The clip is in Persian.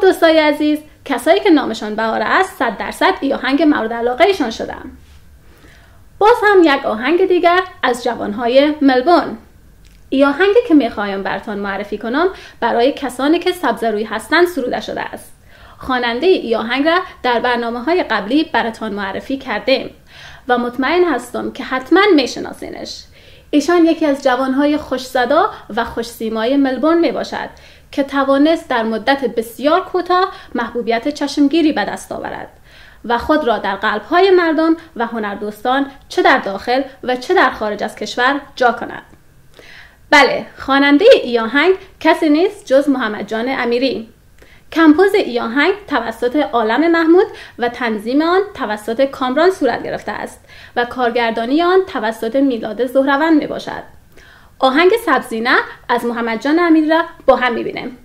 دوستای عزیز کسایی که نامشان بهاره است صد درصد ای آهنگ مورد علاقه ایشان شدم باز هم یک آهنگ دیگر از جوانهای ملبورن. ای آهنگی که می‌خوایم براتان معرفی کنم برای کسانی که سبزروی هستند سروده شده است. خواننده ای آهنگ را در برنامه های قبلی براتان معرفی کردیم و مطمئن هستم که حتما میشناسینش. ایشان یکی از جوانهای خوشزدا و خوشسیمای ملبورن می باشد که توانست در مدت بسیار کوتاه محبوبیت چشمگیری به دست آورد و خود را در قلبهای مردم و هنردوستان چه در داخل و چه در خارج از کشور جا کند. بله خواننده ای آهنگ کسی نیست جز محمد جان امیری. کمپوز ای آهنگ توسط عالم محمود و تنظیم آن توسط کامران صورت گرفته است و کارگردانی آن توسط میلاد زهروند می باشد آهنگ سبزینه از محمد جان امیری را با هم می بینیم